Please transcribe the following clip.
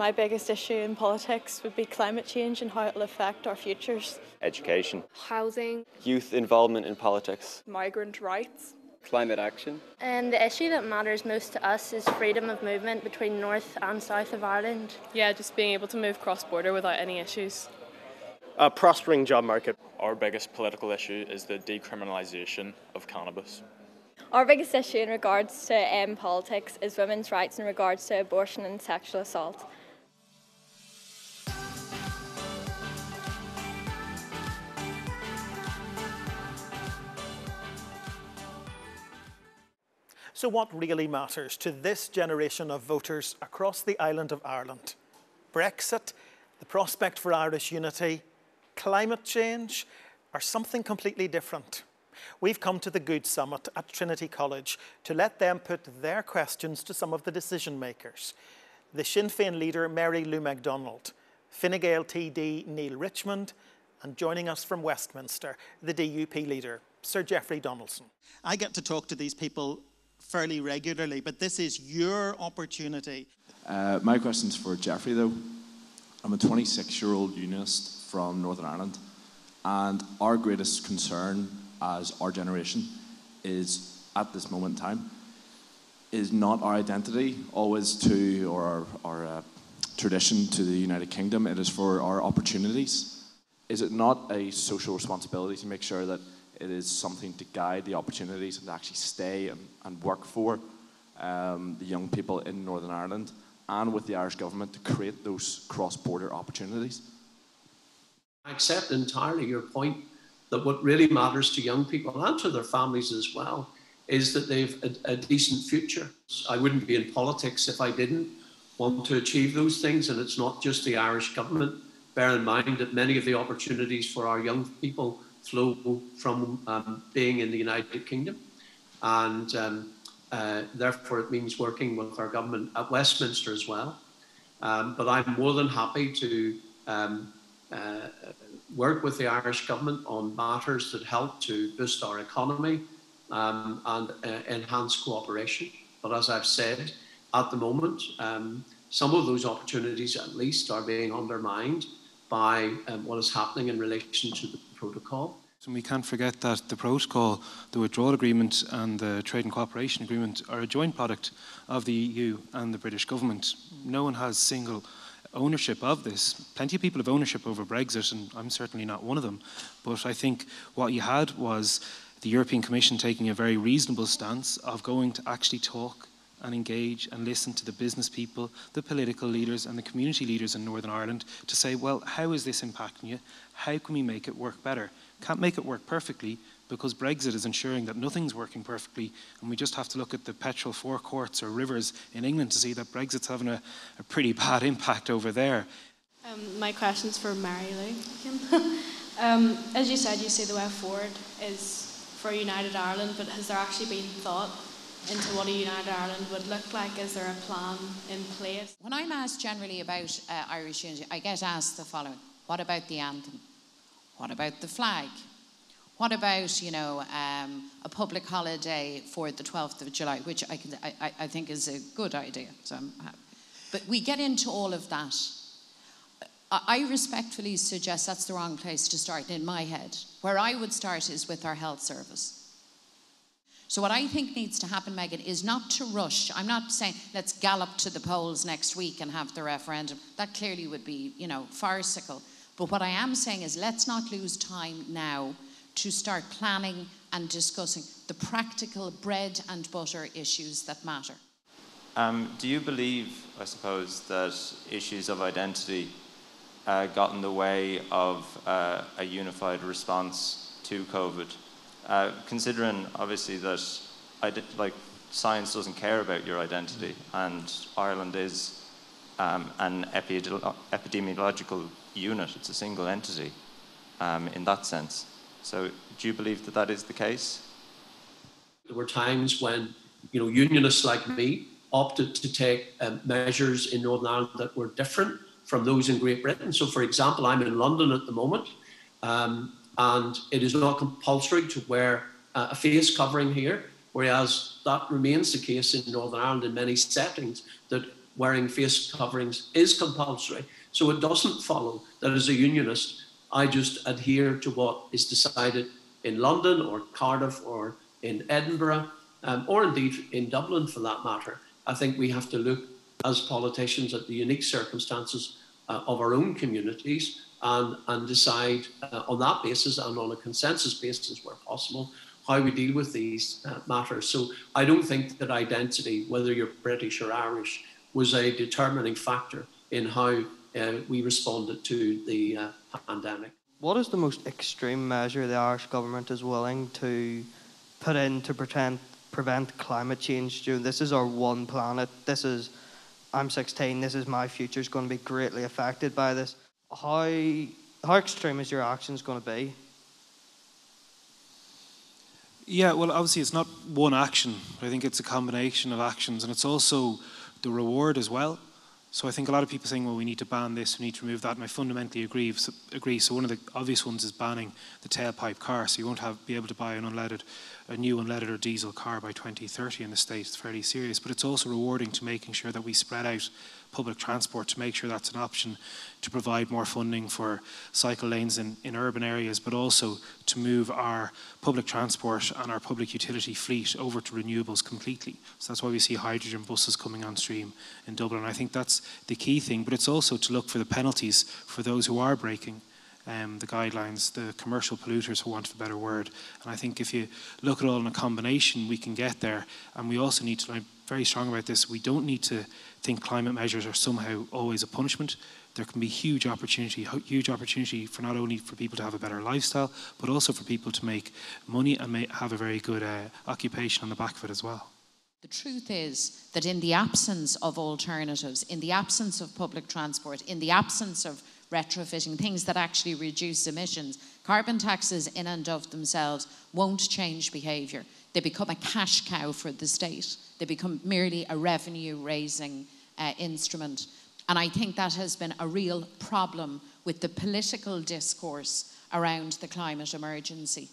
My biggest issue in politics would be climate change and how it will affect our futures. Education. Housing. Youth involvement in politics. Migrant rights. Climate action. And the issue that matters most to us is freedom of movement between north and south of Ireland. Yeah, just being able to move cross border without any issues. A prospering job market. Our biggest political issue is the decriminalisation of cannabis. Our biggest issue in regards to um, politics is women's rights in regards to abortion and sexual assault. So, what really matters to this generation of voters across the island of Ireland? Brexit, the prospect for Irish unity, climate change, or something completely different? We've come to the Good Summit at Trinity College to let them put their questions to some of the decision makers. The Sinn Féin leader Mary Lou McDonald, Fine Gael TD Neale Richmond, and joining us from Westminster, the DUP leader, Sir Jeffrey Donaldson. I get to talk to these people fairly regularly, but this is your opportunity. Uh, my question's for Jeffrey, though. I'm a 26 year old unionist from Northern Ireland, and our greatest concern as our generation is at this moment in time is not our identity always to or our, our uh, tradition to the United Kingdom. It is for our opportunities. Is it not a social responsibility to make sure that it is something to guide the opportunities and actually stay and, and work for um, the young people in Northern Ireland and with the Irish government to create those cross border opportunities? I accept entirely your point that what really matters to young people and to their families as well is that they've a, a, decent future. I wouldn't be in politics if I didn't want to achieve those things, and it's not just the Irish government. Bear in mind that many of the opportunities for our young people flow from um, being in the United Kingdom, and um, uh, therefore it means working with our government at Westminster as well. Um, but I'm more than happy to um, uh, work with the Irish government on matters that help to boost our economy um, and uh, enhance cooperation. But as I've said, at the moment, um, some of those opportunities at least are being undermined by um, what is happening in relation to the protocol. And we can't forget that the protocol, the withdrawal agreement, and the trade and cooperation agreement are a joint product of the EU and the British government. No one has single ownership of this. Plenty of people have ownership over Brexit, and I'm certainly not one of them. But I think what you had was the European Commission taking a very reasonable stance of going to actually talk and engage and listen to the business people, the political leaders, and the community leaders in Northern Ireland to say, well, how is this impacting you? How can we make it work better? Can't make it work perfectly, because Brexit is ensuring that nothing's working perfectly, and we just have to look at the petrol forecourts or rivers in England to see that Brexit's having a, a pretty bad impact over there. Um, my question's for Mary Lou. um, as you said, you say the way forward is for United Ireland, but has there actually been thought into what a United Ireland would look like? Is there a plan in place? When I'm asked generally about uh, Irish unity, I get asked the following What about the anthem? What about the flag? What about, you know, um, a public holiday for the 12th of July, which I, can, I, I think is a good idea. So but we get into all of that. I respectfully suggest that's the wrong place to start in my head. Where I would start is with our health service. So, what I think needs to happen, Megan, is not to rush. I'm not saying let's gallop to the polls next week and have the referendum. That clearly would be, you know, farcical. But what I am saying is let's not lose time now to start planning and discussing the practical bread and butter issues that matter. Um, do you believe, I suppose, that issues of identity uh, got in the way of uh, a unified response to COVID? Uh, considering, obviously, that like science doesn't care about your identity, and Ireland is um, an epidemiological unit; it's a single entity um, in that sense. So do you believe that that is the case? There were times when, you know, unionists like me opted to take um, measures in Northern Ireland that were different from those in Great Britain. So, for example, I'm in London at the moment, um, and it is not compulsory to wear uh, a face covering here, whereas that remains the case in Northern Ireland in many settings. That wearing face coverings is compulsory. So it doesn't follow that as a unionist, I just adhere to what is decided in London or Cardiff or in Edinburgh, um, or indeed in Dublin for that matter. I think we have to look as politicians at the unique circumstances uh, of our own communities and, and decide uh, on that basis and on a consensus basis where possible how we deal with these uh, matters. So I don't think that identity, whether you're British or Irish, was a determining factor in how uh, we responded to the uh, pandemic. What is the most extreme measure the Irish government is willing to put in to pretend, prevent climate change? June, this is our one planet. This is, I'm 16. This is my future is going to be greatly affected by this. How how extreme is your actions going to be? Yeah, well, obviously it's not one action. I think it's a combination of actions, and it's also the reward as well. So I think a lot of people saying, well, we need to ban this, we need to remove that, and I fundamentally agree. So, agree. so one of the obvious ones is banning the tailpipe car, so you won't have be able to buy an unleaded, a new unleaded or diesel car by 2030 in the States. It's fairly serious, but it's also rewarding to making sure that we spread out public transport to make sure that's an option to provide more funding for cycle lanes in, in urban areas, but also to move our public transport and our public utility fleet over to renewables completely. So that's why we see hydrogen buses coming on stream in Dublin. I think that's the key thing, but it's also to look for the penalties for those who are breaking um, the guidelines, the commercial polluters, for want of a better word. And I think if you look at all in a combination, we can get there. And we also need to, very strong about this, we don't need to think climate measures are somehow always a punishment. There can be huge opportunity, huge opportunity for not only for people to have a better lifestyle, but also for people to make money and may have a very good uh, occupation on the back of it as well. The truth is that in the absence of alternatives, in the absence of public transport, in the absence of retrofitting things that actually reduce emissions, carbon taxes in and of themselves won't change behaviour. They become a cash cow for the state. They become merely a revenue raising uh, instrument. And I think that has been a real problem with the political discourse around the climate emergency.